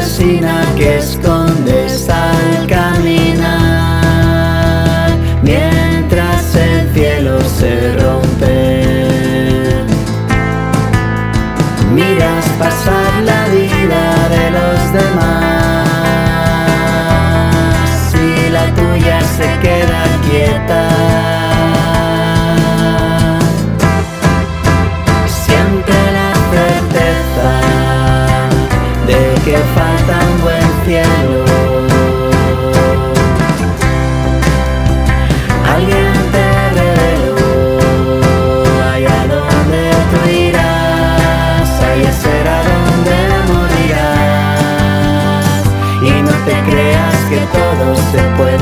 asesina que escondes al caminar mientras el cielo se rompe. Miras pasar la vida de los demás. se puede